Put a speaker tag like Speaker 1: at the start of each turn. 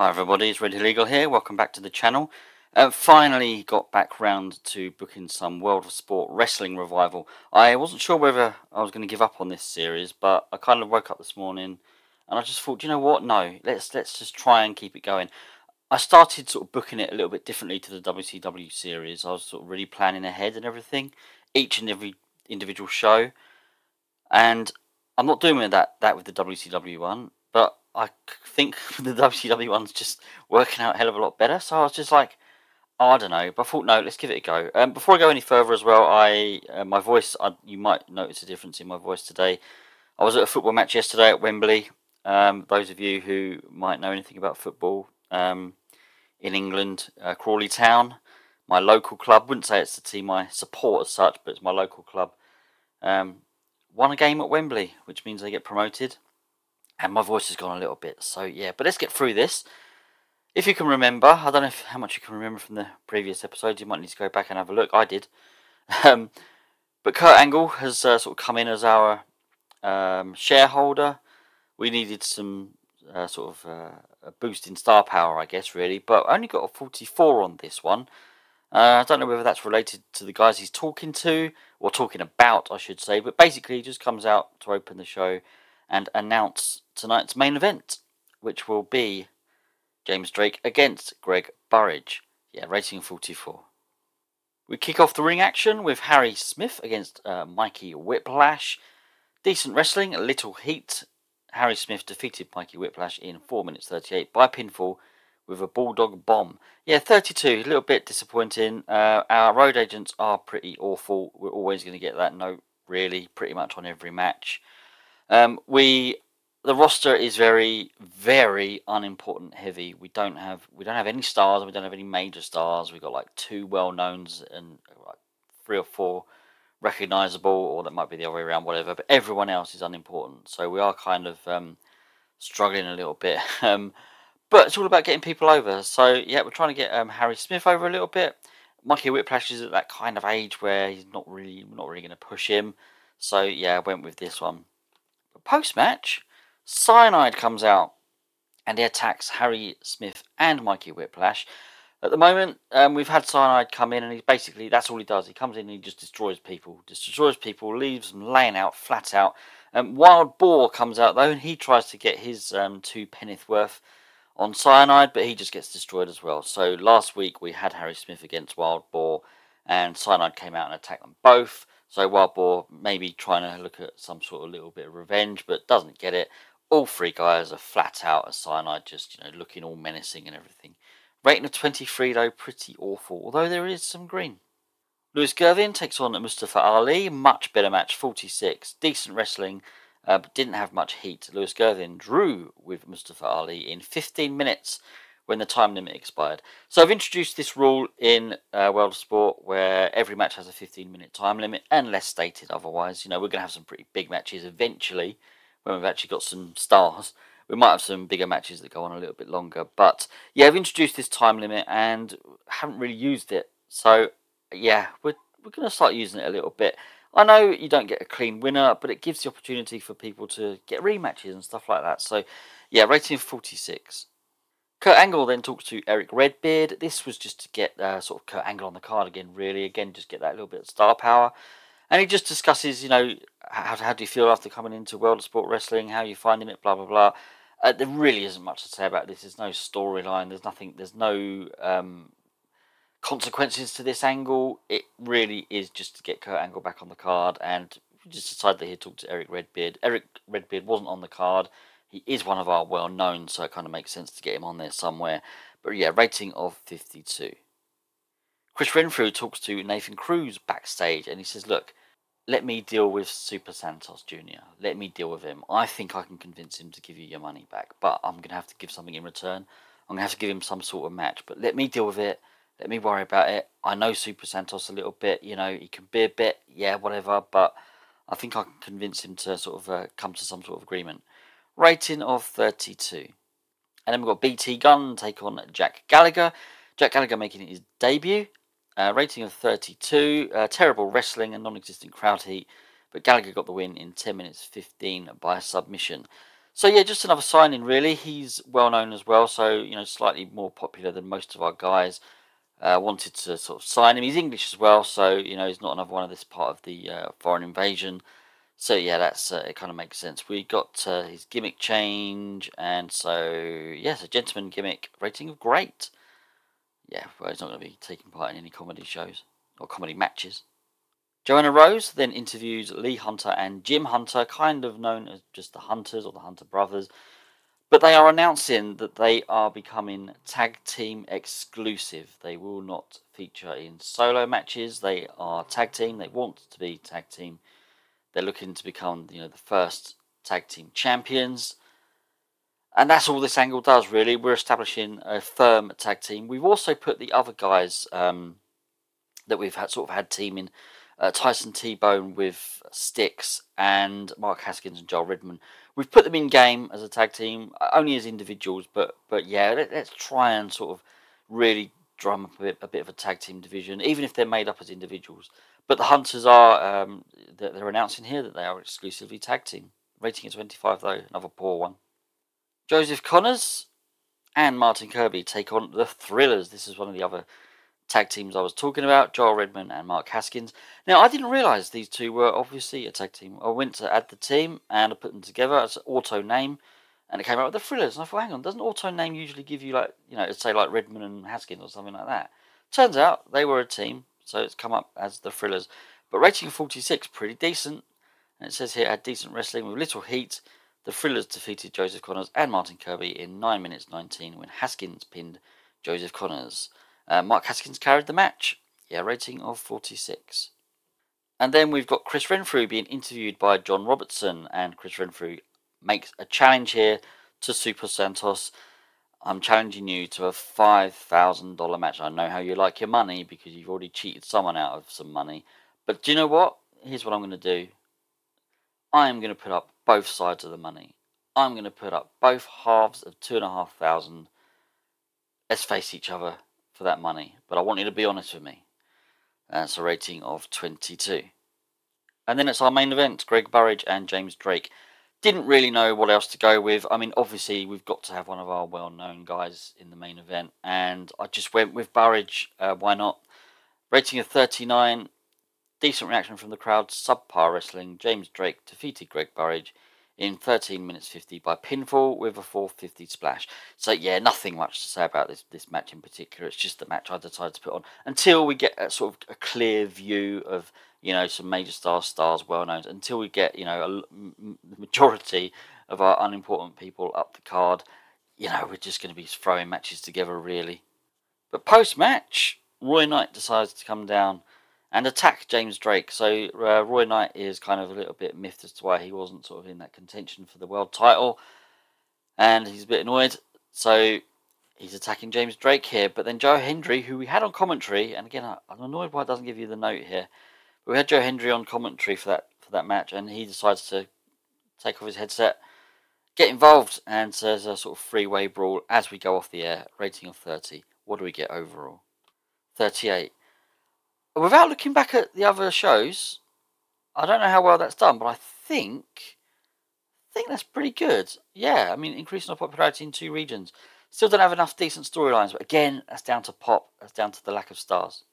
Speaker 1: Hi everybody, it's Red Hill Eagle here. Welcome back to the channel. Uh, finally got back round to booking some World of Sport Wrestling Revival. I wasn't sure whether I was going to give up on this series, but I kind of woke up this morning and I just thought, you know what? No, let's let's just try and keep it going. I started sort of booking it a little bit differently to the WCW series. I was sort of really planning ahead and everything, each and every individual show, and I'm not doing that that with the WCW one, I think the WCW one's just working out a hell of a lot better. So I was just like, oh, I don't know. But I thought, no, let's give it a go. Um, before I go any further as well, I uh, my voice, I, you might notice a difference in my voice today. I was at a football match yesterday at Wembley. Um, those of you who might know anything about football um, in England, uh, Crawley Town, my local club, wouldn't say it's the team I support as such, but it's my local club, um, won a game at Wembley, which means they get promoted and my voice has gone a little bit. So yeah, but let's get through this. If you can remember, I don't know if, how much you can remember from the previous episodes. You might need to go back and have a look. I did. Um, but Kurt Angle has uh, sort of come in as our um, shareholder. We needed some uh, sort of uh, a boost in star power, I guess, really. But only got a 44 on this one. Uh, I don't know whether that's related to the guys he's talking to, or talking about, I should say. But basically, he just comes out to open the show and announce tonight's main event, which will be James Drake against Greg Burridge. Yeah, rating 44. We kick off the ring action with Harry Smith against uh, Mikey Whiplash. Decent wrestling, a little heat. Harry Smith defeated Mikey Whiplash in 4 minutes 38 by pinfall with a Bulldog bomb. Yeah, 32, a little bit disappointing. Uh, our road agents are pretty awful. We're always going to get that note, really, pretty much on every match. Um, we the roster is very very unimportant heavy. We don't have we don't have any stars. We don't have any major stars. We've got like two well knowns and like three or four recognizable, or that might be the other way around, whatever. But everyone else is unimportant. So we are kind of um, struggling a little bit. Um, but it's all about getting people over. So yeah, we're trying to get um, Harry Smith over a little bit. Mikey Whiplash is at that kind of age where he's not really not really going to push him. So yeah, I went with this one. Post match, Cyanide comes out and he attacks Harry Smith and Mikey Whiplash. At the moment, um, we've had Cyanide come in and he basically, that's all he does. He comes in and he just destroys people. Just destroys people, leaves them laying out, flat out. Um, Wild Boar comes out though and he tries to get his um, two penneth worth on Cyanide, but he just gets destroyed as well. So last week we had Harry Smith against Wild Boar and Cyanide came out and attacked them both. So Wild Boar maybe trying to look at some sort of little bit of revenge, but doesn't get it. All three guys are flat out as Cyanide, just you know looking all menacing and everything. Rating of 23 though, pretty awful, although there is some green. Lewis Girvan takes on Mustafa Ali, much better match, 46. Decent wrestling, uh, but didn't have much heat. Lewis Girvan drew with Mustafa Ali in 15 minutes when the time limit expired. So I've introduced this rule in uh, World of Sport where every match has a 15 minute time limit unless stated otherwise. You know, we're going to have some pretty big matches eventually when we've actually got some stars. We might have some bigger matches that go on a little bit longer. But yeah, I've introduced this time limit and haven't really used it. So yeah, we're, we're going to start using it a little bit. I know you don't get a clean winner, but it gives the opportunity for people to get rematches and stuff like that. So yeah, rating 46. Kurt Angle then talks to Eric Redbeard. This was just to get uh, sort of Kurt Angle on the card again, really. Again, just get that little bit of star power. And he just discusses, you know, how, how do you feel after coming into World of Sport Wrestling? How are you finding it? Blah, blah, blah. Uh, there really isn't much to say about this. There's no storyline. There's nothing. There's no um, consequences to this angle. It really is just to get Kurt Angle back on the card. And just decide that he'd talk to Eric Redbeard. Eric Redbeard wasn't on the card. He is one of our well known, so it kind of makes sense to get him on there somewhere. But yeah, rating of 52. Chris Renfrew talks to Nathan Cruz backstage and he says, Look, let me deal with Super Santos Jr. Let me deal with him. I think I can convince him to give you your money back, but I'm going to have to give something in return. I'm going to have to give him some sort of match, but let me deal with it. Let me worry about it. I know Super Santos a little bit, you know, he can be a bit, yeah, whatever, but I think I can convince him to sort of uh, come to some sort of agreement rating of 32. And then we've got BT Gunn take on Jack Gallagher. Jack Gallagher making his debut. Uh, rating of 32. Uh, terrible wrestling and non existent crowd heat. But Gallagher got the win in 10 minutes 15 by submission. So yeah, just another signing really. He's well known as well, so you know slightly more popular than most of our guys. Uh, wanted to sort of sign him. He's English as well, so you know he's not another one of this part of the uh, foreign invasion. So yeah, that's uh, it. Kind of makes sense. We got uh, his gimmick change, and so yes, a gentleman gimmick rating of great. Yeah, well, he's not going to be taking part in any comedy shows or comedy matches. Joanna Rose then interviews Lee Hunter and Jim Hunter, kind of known as just the Hunters or the Hunter brothers. But they are announcing that they are becoming tag team exclusive. They will not feature in solo matches. They are tag team. They want to be tag team. They're looking to become, you know, the first tag team champions. And that's all this angle does, really. We're establishing a firm tag team. We've also put the other guys um, that we've had sort of had teaming uh, Tyson T Bone with Styx and Mark Haskins and Joel Redman. We've put them in game as a tag team, uh, only as individuals, but but yeah, let, us try and sort of really drum up a bit, a bit of a tag team division, even if they're made up as individuals. But the Hunters are um, they're announcing here that they are exclusively tag team. Rating is 25 though, another poor one. Joseph Connors and Martin Kirby take on the Thrillers. This is one of the other tag teams I was talking about, Joel Redman and Mark Haskins. Now, I didn't realise these two were obviously a tag team. I went to add the team and I put them together as auto name and it came out with the Thrillers. And I thought, hang on, doesn't auto name usually give you like, you know, say like Redman and Haskins or something like that? Turns out they were a team, so it's come up as the Thrillers. But rating 46, pretty decent. And it says here, had decent wrestling with little heat. The Thrillers defeated Joseph Connors and Martin Kirby in 9 minutes 19 when Haskins pinned Joseph Connors. Uh, Mark Haskins carried the match. Yeah, rating of 46. And then we've got Chris Renfrew being interviewed by John Robertson, and Chris Renfrew makes a challenge here to Super Santos. I'm challenging you to a $5,000 match. I know how you like your money because you've already cheated someone out of some money. But do you know what? Here's what I'm going to do. I am going to put up both sides of the money. I'm going to put up both halves of two and a half thousand. Let's face each other for that money, but I want you to be honest with me. That's a rating of 22. And then it's our main event Greg Burridge and James Drake. Didn't really know what else to go with. I mean, obviously, we've got to have one of our well known guys in the main event, and I just went with Burridge. Uh, why not? Rating of 39. Decent reaction from the crowd. Subpar wrestling. James Drake defeated Greg Burridge in 13 minutes 50 by pinfall with a 450 splash. So yeah, nothing much to say about this this match in particular. It's just the match I decided to put on until we get a sort of a clear view of you know some major stars, stars well known. Until we get you know the majority of our unimportant people up the card, you know we're just going to be throwing matches together really. But post match, Roy Knight decides to come down and attack James Drake. So uh, Roy Knight is kind of a little bit miffed as to why he wasn't sort of in that contention for the world title, and he's a bit annoyed. So he's attacking James Drake here. But then Joe Hendry, who we had on commentary, and again I'm annoyed why it doesn't give you the note here. But we had Joe Hendry on commentary for that for that match, and he decides to take off his headset. Get involved, and there's a sort of freeway brawl as we go off the air. Rating of 30. What do we get overall? 38 without looking back at the other shows, I don't know how well that's done, but I think I think that's pretty good. Yeah, I mean, increasing our popularity in two regions. Still don't have enough decent storylines, but again, that's down to pop. That's down to the lack of stars.